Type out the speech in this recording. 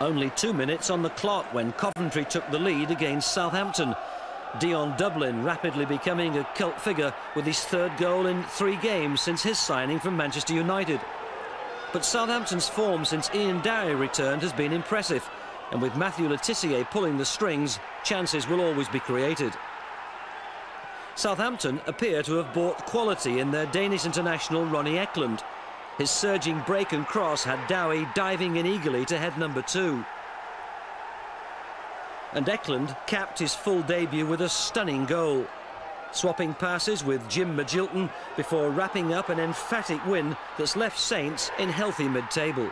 Only two minutes on the clock when Coventry took the lead against Southampton. Dion Dublin rapidly becoming a cult figure with his third goal in three games since his signing from Manchester United. But Southampton's form since Ian Dowie returned has been impressive, and with Matthew Le pulling the strings, chances will always be created. Southampton appear to have bought quality in their Danish international Ronnie Ekelund. His surging break and cross had Dowie diving in eagerly to head number two and Ekelund capped his full debut with a stunning goal. Swapping passes with Jim Magilton before wrapping up an emphatic win that's left Saints in healthy mid-table.